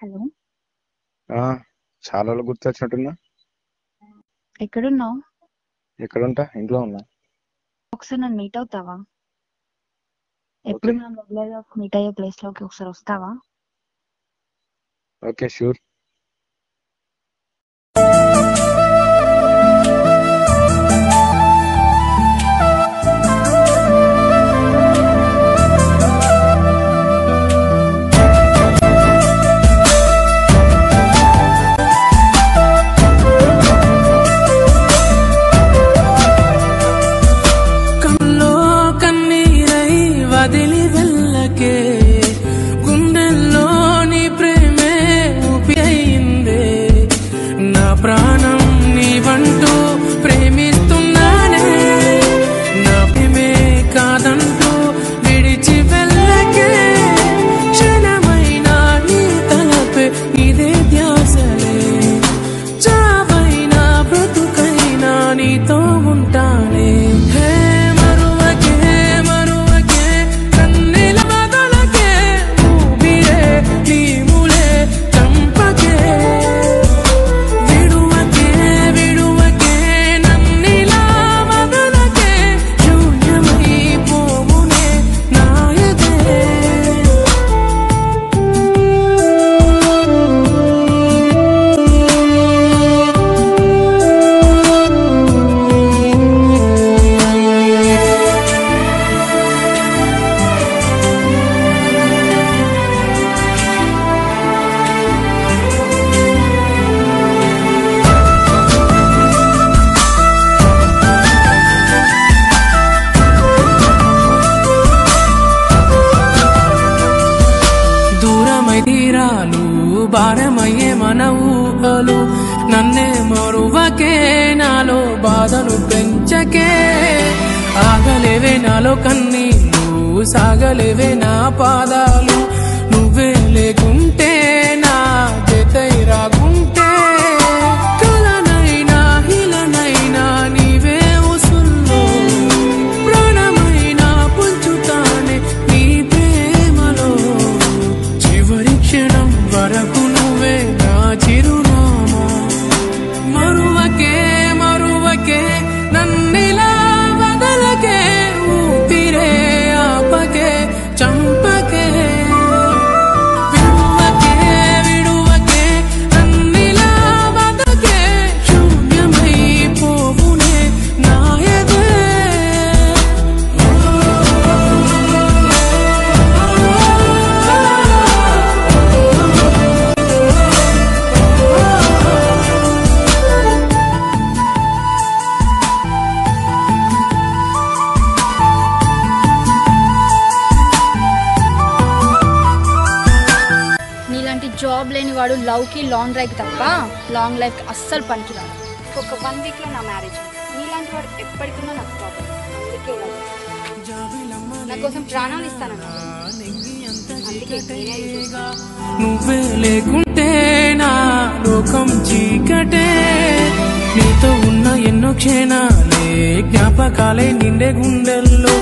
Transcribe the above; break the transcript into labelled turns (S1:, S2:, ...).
S1: Hello.
S2: చాలా రోజులు గుర్తొచ్చినట్టున్నా.
S1: ఎక్కడున్నావు?
S2: ఎక్కడ ఉంటా ఇంట్లో ఉన్నా.
S1: ఒకసారి నన్ను మీట్ అవుతావా? ఎప్పుడు మనం రెగ్యులర్గా మీట్ అయ్యే ప్లేస్లోకి ఒకసారి వస్తావా?
S2: ఓకే షూర్
S3: దూరమై తీరాలు భారమయ్యే మన ఊహలు. నన్నే మరువకే నాలో బాధను పెంచకే. ఆగలేవే నాలో కన్నీళ్ళు సాగలేవే నా పాదాలు.
S4: లేని వాడు లవ్కి లాంగ్ డ్రైవ్ తప్ప లాంగ్ లైఫ్కి అస్సలు పనికిరాడు. ఒక వన్ వీక్లో నా మ్యారేజ్ నీలాంటి వాడు ఎప్పటికైనా నాకు ప్రాబ్లం అందుకే నా కోసం ప్రాణాలు ఇస్తానన్నా
S3: నువ్వే లేకుంటే నా లోకం చీకటే. నీతో ఉన్న ఎన్నో క్షణాలే జ్ఞాపకాలే నిండే గుండెల్లో.